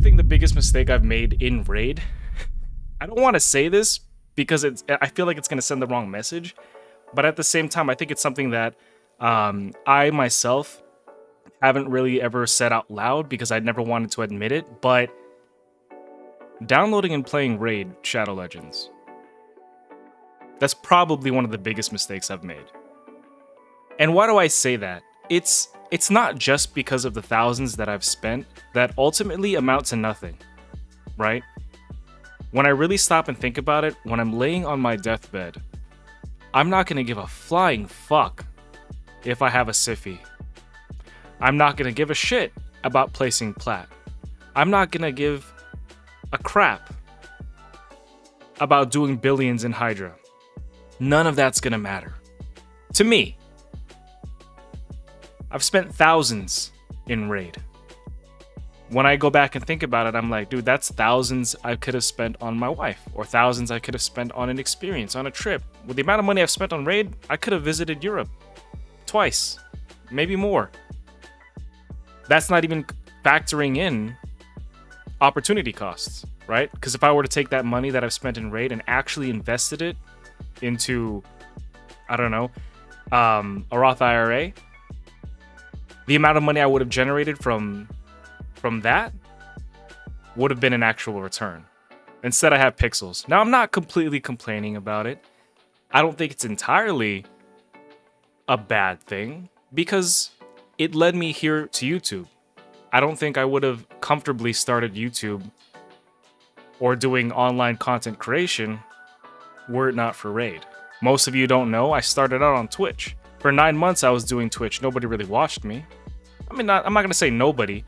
think the biggest mistake I've made in Raid, I don't want to say this because it's I feel like it's going to send the wrong message, but at the same time, I think it's something that um, I myself haven't really ever said out loud because I never wanted to admit it, but downloading and playing Raid Shadow Legends. That's probably one of the biggest mistakes I've made. And why do I say that? It's it's not just because of the thousands that I've spent that ultimately amount to nothing, right? When I really stop and think about it, when I'm laying on my deathbed, I'm not gonna give a flying fuck if I have a Siphi. I'm not gonna give a shit about placing plat. I'm not gonna give a crap about doing billions in Hydra. None of that's gonna matter. To me, I've spent thousands in Raid. When I go back and think about it, I'm like, dude, that's thousands I could have spent on my wife, or thousands I could have spent on an experience, on a trip. With the amount of money I've spent on Raid, I could have visited Europe twice, maybe more. That's not even factoring in opportunity costs, right? Because if I were to take that money that I've spent in Raid and actually invested it into, I don't know, um, a Roth IRA, the amount of money I would have generated from from that would have been an actual return. Instead, I have pixels. Now, I'm not completely complaining about it. I don't think it's entirely a bad thing because it led me here to YouTube. I don't think I would have comfortably started YouTube or doing online content creation were it not for Raid. Most of you don't know, I started out on Twitch. For nine months, I was doing Twitch. Nobody really watched me. I mean, not, I'm not going to say nobody.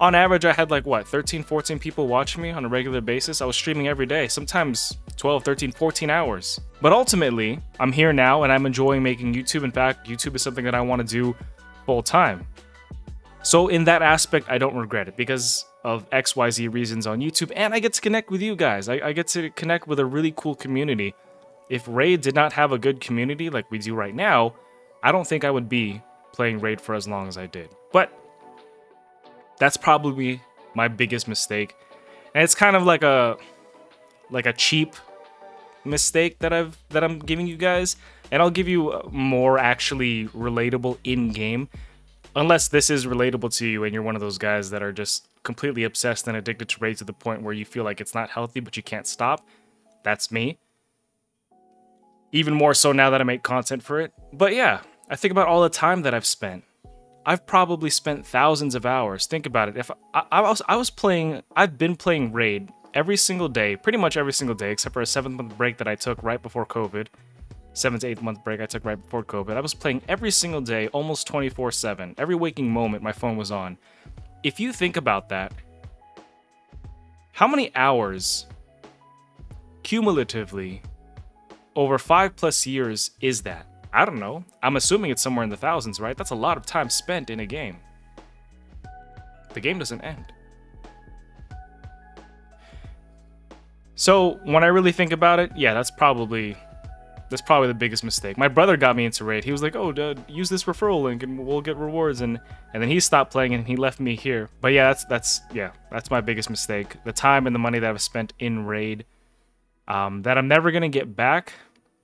On average, I had like what, 13, 14 people watch me on a regular basis. I was streaming every day, sometimes 12, 13, 14 hours. But ultimately, I'm here now and I'm enjoying making YouTube. In fact, YouTube is something that I want to do full time. So, in that aspect, I don't regret it because of XYZ reasons on YouTube, and I get to connect with you guys. I, I get to connect with a really cool community. If Raid did not have a good community like we do right now, I don't think I would be playing Raid for as long as I did. But that's probably my biggest mistake. And it's kind of like a like a cheap mistake that I've that I'm giving you guys. And I'll give you more actually relatable in-game. Unless this is relatable to you and you're one of those guys that are just completely obsessed and addicted to Raid to the point where you feel like it's not healthy but you can't stop. That's me. Even more so now that I make content for it. But yeah, I think about all the time that I've spent. I've probably spent thousands of hours. Think about it. If I, I, was, I was playing, I've been playing Raid every single day, pretty much every single day, except for a seventh month break that I took right before COVID. Seven to eight month break I took right before COVID. I was playing every single day, almost 24 7. Every waking moment, my phone was on. If you think about that, how many hours cumulatively over five plus years is that? I don't know. I'm assuming it's somewhere in the thousands, right? That's a lot of time spent in a game. The game doesn't end. So when I really think about it, yeah, that's probably that's probably the biggest mistake. My brother got me into Raid. He was like, "Oh, dude, use this referral link and we'll get rewards." And and then he stopped playing and he left me here. But yeah, that's that's yeah, that's my biggest mistake. The time and the money that I've spent in Raid, um, that I'm never gonna get back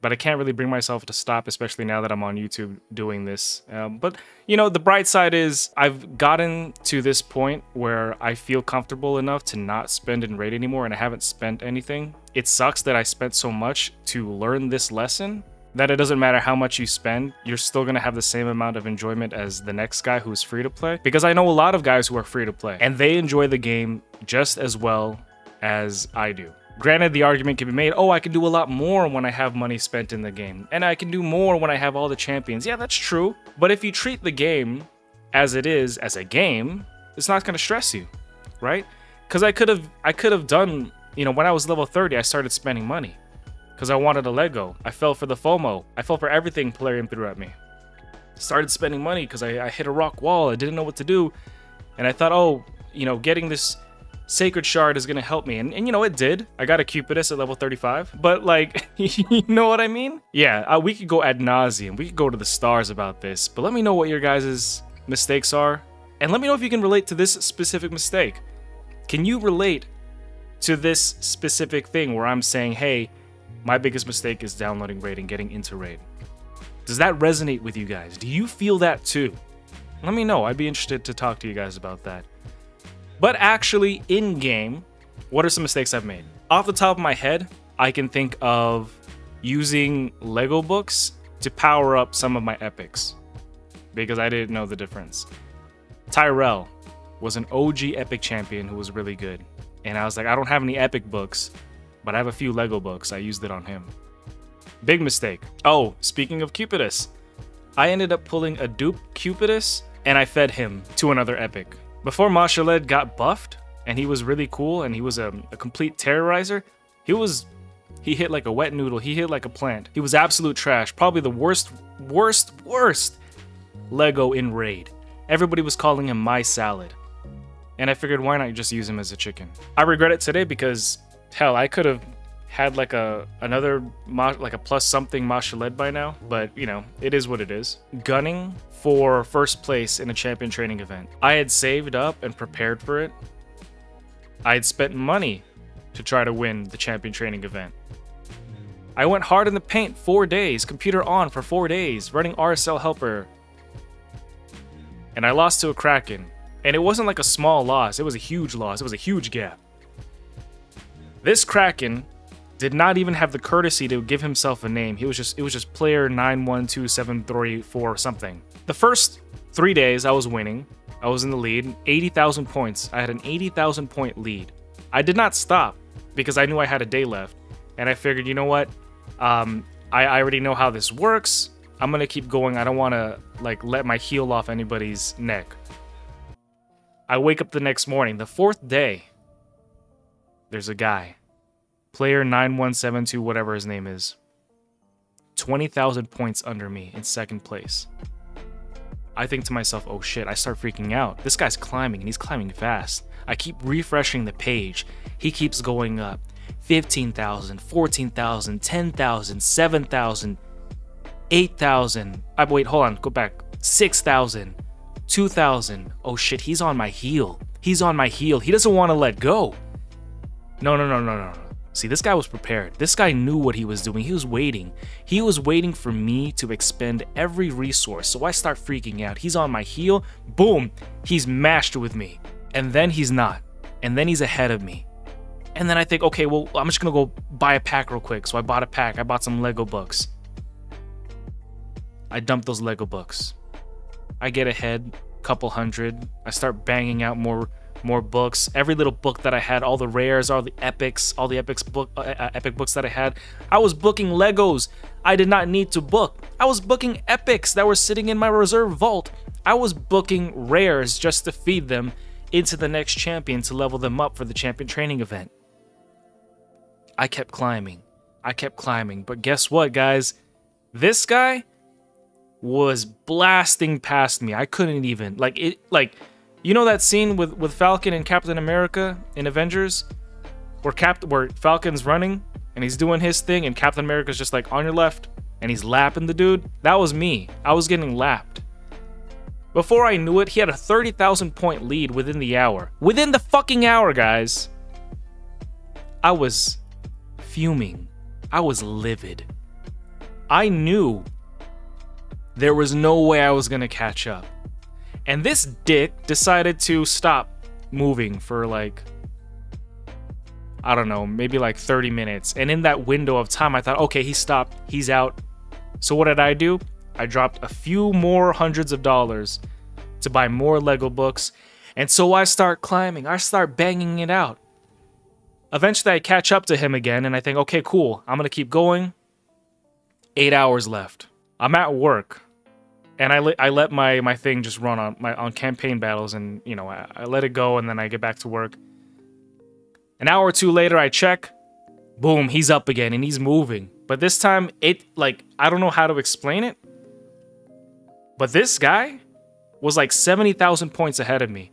but I can't really bring myself to stop, especially now that I'm on YouTube doing this. Um, but, you know, the bright side is I've gotten to this point where I feel comfortable enough to not spend and raid anymore, and I haven't spent anything. It sucks that I spent so much to learn this lesson that it doesn't matter how much you spend, you're still gonna have the same amount of enjoyment as the next guy who's free to play. Because I know a lot of guys who are free to play, and they enjoy the game just as well as I do. Granted, the argument can be made, oh, I can do a lot more when I have money spent in the game, and I can do more when I have all the champions. Yeah, that's true. But if you treat the game as it is, as a game, it's not gonna stress you, right? Because I could have, I could have done, you know, when I was level 30, I started spending money because I wanted a Lego. I fell for the FOMO. I fell for everything Plarium threw at me. Started spending money because I, I hit a rock wall. I didn't know what to do, and I thought, oh, you know, getting this Sacred Shard is gonna help me. And, and you know, it did. I got a Cupidus at level 35. But like, you know what I mean? Yeah, uh, we could go ad nauseum. We could go to the stars about this. But let me know what your guys' mistakes are. And let me know if you can relate to this specific mistake. Can you relate to this specific thing where I'm saying, hey, my biggest mistake is downloading Raid and getting into Raid? Does that resonate with you guys? Do you feel that too? Let me know. I'd be interested to talk to you guys about that. But actually, in game, what are some mistakes I've made? Off the top of my head, I can think of using Lego books to power up some of my epics because I didn't know the difference. Tayrel was an OG epic champion who was really good. And I was like, I don't have any epic books, but I have a few Lego books. I used it on him. Big mistake. Oh, speaking of Cupidus, I ended up pulling a dupe Cupidus and I fed him to another epic. Before Mashalled got buffed and he was really cool and he was a, a complete terrorizer, he was he hit like a wet noodle. He hit like a plant. He was absolute trash. Probably the worst, worst, worst Lego in Raid. Everybody was calling him my salad. And I figured why not just use him as a chicken. I regret it today because hell, I could have had like a another like a plus something Mashalled by now, but you know, it is what it is. Gunning for first place in a champion training event. I had saved up and prepared for it. I had spent money to try to win the champion training event. I went hard in the paint 4 days, computer on for 4 days, running RSL helper. And I lost to a Kraken. And it wasn't like a small loss, it was a huge loss, it was a huge gap. This Kraken did not even have the courtesy to give himself a name. He was just it was just player 912734 something. The first 3 days I was winning. I was in the lead, 80,000 points. I had an 80,000 point lead. I did not stop because I knew I had a day left. And I figured, you know what? Um, I, I already know how this works. I'm gonna keep going. I don't want to like let my heel off anybody's neck. I wake up the next morning, the fourth day. There's a guy Player 9172, whatever his name is. 20,000 points under me in second place. I think to myself, oh shit, I start freaking out. This guy's climbing and he's climbing fast. I keep refreshing the page. He keeps going up. 15,000, 14,000, 10,000, 7,000, 8,000. I ah, wait, hold on, go back. 6,000, 2,000. Oh shit, he's on my heel. He's on my heel. He doesn't want to let go. No, no, no, no, no. See, this guy was prepared. This guy knew what he was doing. He was waiting. He was waiting for me to expend every resource. So I start freaking out. He's on my heel. Boom. He's mashed with me. And then he's not. And then he's ahead of me. And then I think, okay, well, I'm just going to go buy a pack real quick. So I bought a pack. I bought some Lego books. I dumped those Lego books. I get ahead, couple hundred. I start banging out more more books. Every little book that I had, all the rares, all the epics, all the epics book, uh, uh, epic books that I had. I was booking Legos. I did not need to book. I was booking epics that were sitting in my reserve vault. I was booking rares just to feed them into the next champion to level them up for the champion training event. I kept climbing. I kept climbing. But guess what, guys? This guy was blasting past me. I couldn't even like it like you know that scene with, with Falcon and Captain America in Avengers? Where Cap where Falcon's running and he's doing his thing and Captain America's just like on your left and he's lapping the dude? That was me. I was getting lapped. Before I knew it, he had a 30,000 point lead within the hour. Within the fucking hour, guys. I was fuming. I was livid. I knew there was no way I was gonna catch up. And this dick decided to stop moving for like, I don't know, maybe like 30 minutes. And in that window of time, I thought, okay, he stopped, he's out. So what did I do? I dropped a few more hundreds of dollars to buy more Lego books. And so I start climbing, I start banging it out. Eventually, I catch up to him again, and I think, okay, cool, I'm gonna keep going. Eight hours left. I'm at work and I, le- I let my my thing just run on my on campaign battles and you know I, I let it go and then I get back to work. An hour or two later I check, boom, he's up again and he's moving. But this time it like I don't know how to explain it. But this guy was like 70,000 points ahead of me.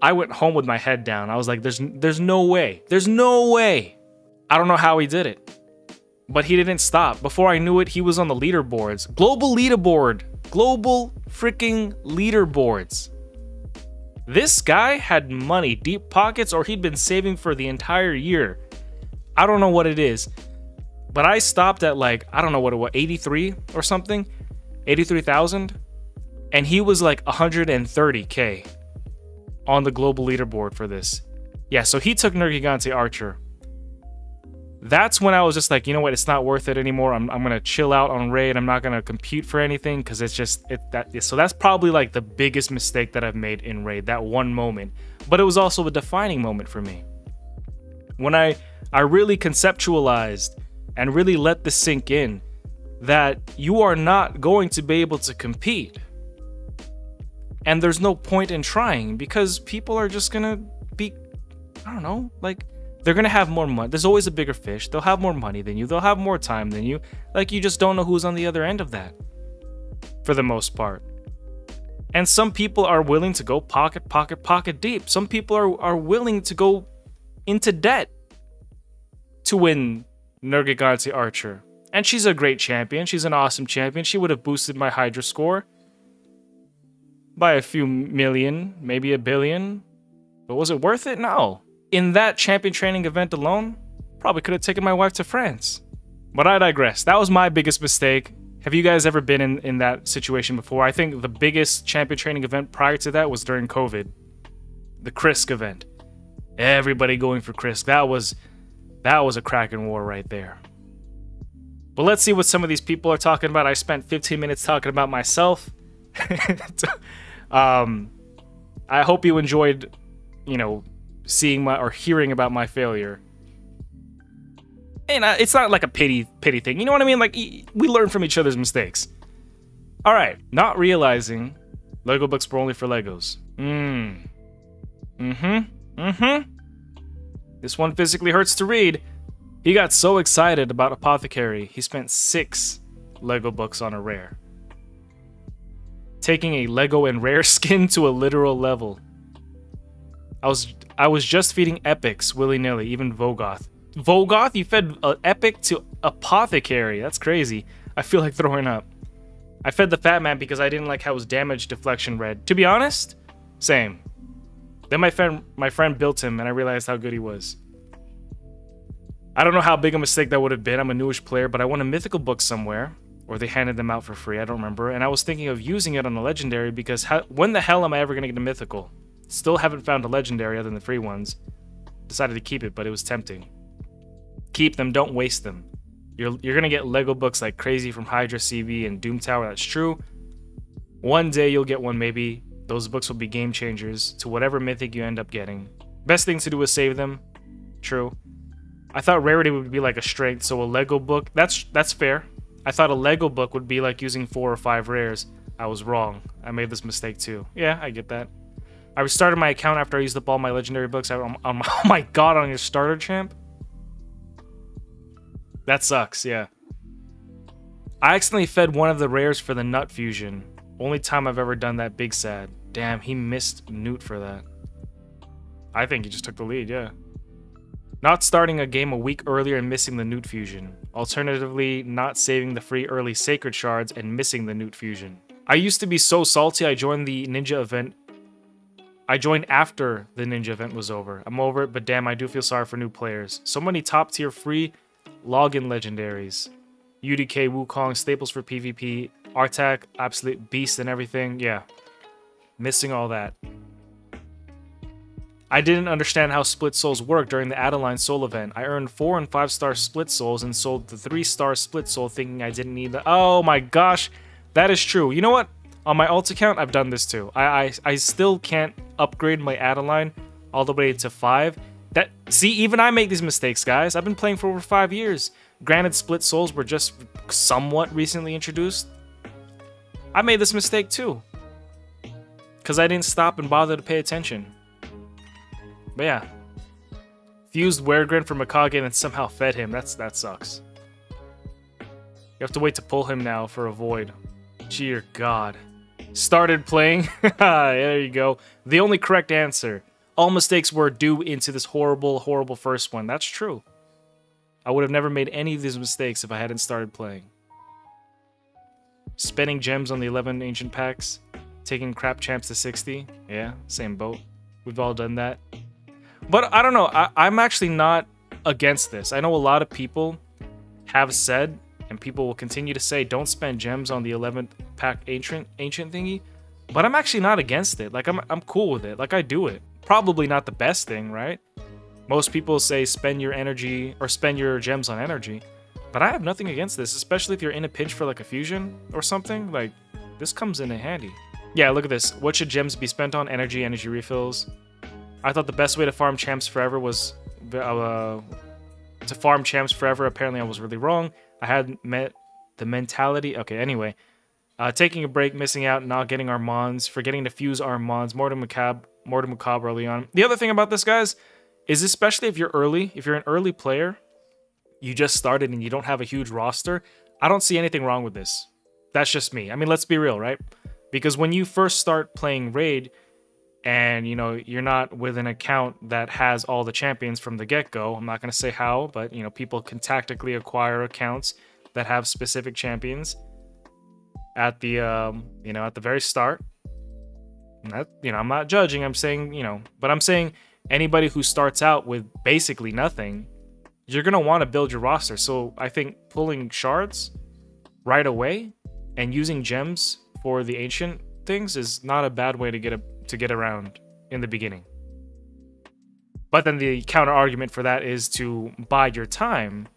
I went home with my head down. I was like there's there's no way. There's no way. I don't know how he did it. But he didn't stop. Before I knew it, he was on the leaderboards. Global leaderboard. Global freaking leaderboards. This guy had money, deep pockets, or he'd been saving for the entire year. I don't know what it is. But I stopped at like, I don't know what it was, 83 or something? 83,000? And he was like 130k on the global leaderboard for this. Yeah, so he took Nergigante Archer. That's when I was just like, you know what, it's not worth it anymore. I'm, I'm gonna chill out on raid. I'm not gonna compete for anything because it's just it that. So that's probably like the biggest mistake that I've made in raid. That one moment, but it was also a defining moment for me. When I I really conceptualized and really let this sink in that you are not going to be able to compete. And there's no point in trying because people are just gonna be, I don't know, like they're gonna have more money. There's always a bigger fish. They'll have more money than you. They'll have more time than you. Like you just don't know who's on the other end of that for the most part. And some people are willing to go pocket, pocket, pocket deep. Some people are, are willing to go into debt to win Nergigante Archer. And she's a great champion. She's an awesome champion. She would have boosted my Hydra score by a few million, maybe a billion. But was it worth it? No. In that champion training event alone, probably could have taken my wife to France. But I digress. That was my biggest mistake. Have you guys ever been in, in that situation before? I think the biggest champion training event prior to that was during COVID. The Krisk event. Everybody going for Krisk. That was that was a Kraken war right there. But let's see what some of these people are talking about. I spent 15 minutes talking about myself. um, I hope you enjoyed, you know, seeing my or hearing about my failure. And uh, it's not like a pity pity thing. You know what I mean? Like we learn from each other's mistakes. All right, not realizing Lego books were only for Legos. Mm. Mm-hmm. Mm-hmm. This one physically hurts to read. He got so excited about Apothecary, he spent six LEGO books on a rare. Taking a LEGO and rare skin to a literal level. I was I was just feeding epics willy-nilly, even Vogoth. Vogoth? You fed an epic to Apothecary. That's crazy. I feel like throwing up. I fed the Fat Man because I didn't like how his damage deflection read. To be honest, same. Then my friend my friend built him and I realized how good he was. I don't know how big a mistake that would have been. I'm a newish player, but I won a mythical book somewhere, or they handed them out for free. I don't remember. And I was thinking of using it on a legendary because how, when the hell am I ever going to get a mythical? Still haven't found a legendary other than the free ones. Decided to keep it, but it was tempting. Keep them, don't waste them. You're, you're going to get Lego books like crazy from Hydra CB and Doom Tower. That's true. One day you'll get one, maybe. Those books will be game changers to whatever mythic you end up getting. Best thing to do is save them. True. I thought rarity would be like a strength, so a Lego book, that's that's fair. I thought a Lego book would be like using four or five rares. I was wrong. I made this mistake too. Yeah, I get that. I restarted my account after I used up all my legendary books. I, um, um, oh my god, on your starter champ? That sucks, yeah. I accidentally fed one of the rares for the nut fusion. Only time I've ever done that big sad. Damn, he missed Newt for that. I think he just took the lead, yeah. Not starting a game a week earlier and missing the Newt fusion. Alternatively, not saving the free early Sacred Shards and missing the Newt fusion. I used to be so salty I joined the Ninja event. I joined after the Ninja event was over. I'm over it, but damn, I do feel sorry for new players. So many top tier free login legendaries. UDK, Wukong, staples for PvP, Artak, absolute beast and everything. Yeah. Missing all that. I didn't understand how split souls work during the Adeline soul event. I earned 4 and 5 star split souls and sold the 3 star split soul thinking I didn't need the- Oh my gosh, that is true. You know what? On my alt account, I've done this too. I, I, I still can't upgrade my Adeline all the way to 5. That See, even I make these mistakes, guys. I've been playing for over 5 years. Granted, split souls were just somewhat recently introduced. I made this mistake too. Because I didn't stop and bother to pay attention. But yeah. Fused Weregrin from Mikage and somehow fed him. That's That sucks. You have to wait to pull him now for a void. Dear God. Started playing. there you go. The only correct answer. All mistakes were due into this horrible, horrible first one. That's true. I would have never made any of these mistakes if I hadn't started playing. Spending gems on the 11 ancient packs. taking crap champs to 60. Yeah, same boat. We've all done that. But I don't know. I, I'm actually not against this. I know a lot of people have said, and people will continue to say, don't spend gems on the 11th pack ancient ancient thingy. But I'm actually not against it. Like I'm I'm cool with it. Like I do it. Probably not the best thing, right? Most people say spend your energy or spend your gems on energy. But I have nothing against this, especially if you're in a pinch for like a fusion or something. Like this comes in handy. Yeah, look at this. What should gems be spent on? Energy, energy refills. I thought the best way to farm champs forever was uh, to farm champs forever. Apparently, I was really wrong. I hadn't met the mentality. Okay, anyway. Uh, taking a break, missing out, not getting Armanz, forgetting to fuse Armanz, more to Macabre, Mortu-Macaab early on. The other thing about this, guys, is especially if you're early, if you're an early player, you just started and you don't have a huge roster, I don't see anything wrong with this. That's just me. I mean, let's be real, right? Because when you first start playing Raid, and you know you're not with an account that has all the champions from the get-go. I'm not going to say how but you know people can tactically acquire accounts that have specific champions at the um, you know at the very start. That you know i'm not judging. I'm saying you know but i'm saying anybody who starts out with basically nothing you're going to want to build your roster. So i think pulling shards right away and using gems for the ancient things is not a bad way to get a to get around in the beginning. But then the counter argument for that is to buy your time,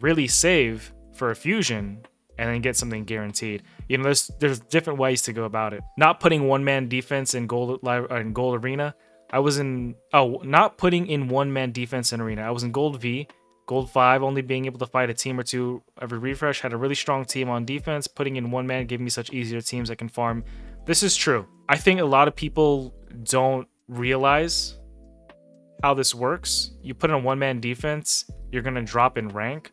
really save for a fusion, and then get something guaranteed. You know, there's there's different ways to go about it. Not putting one man defense in gold in gold arena. I was in oh, not putting in one man defense in arena. I was in gold V, gold five, only being able to fight a team or two every refresh. Had a really strong team on defense. Putting in one man gave me such easier teams I can farm. This is true. I think a lot of people don't realize how this works. You put in a one man defense, you're going to drop in rank.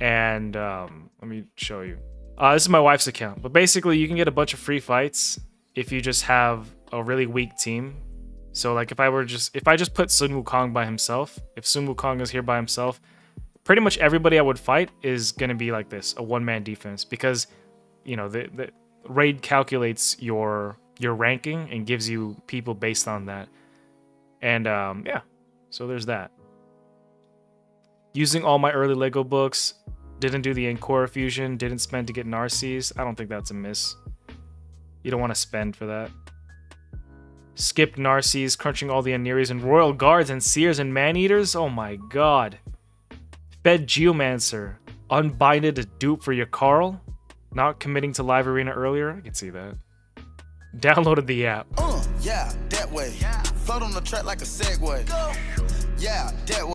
And um, let me show you. Uh, this is my wife's account. But basically, you can get a bunch of free fights if you just have a really weak team. So, like, if I were just, if I just put Sun Wukong by himself, if Sun Wukong is here by himself, pretty much everybody I would fight is going to be like this, a one man defense. Because, you know, the, the Raid calculates your your ranking and gives you people based on that. And um, yeah, so there's that. Using all my early Lego books, didn't do the Encore fusion, didn't spend to get Narcisse. I don't think that's a miss. You don't want to spend for that. Skipped Narcisse, crunching all the Aniris and Royal Guards and Seers and Man-Eaters? Oh my god. Fed Geomancer. Unbinded a dupe for your Carl? Not committing to Live Arena earlier? I can see that. Downloaded the app. Uh, yeah, that way. Yeah. Float on the track like a Segway. Go. Yeah, that way.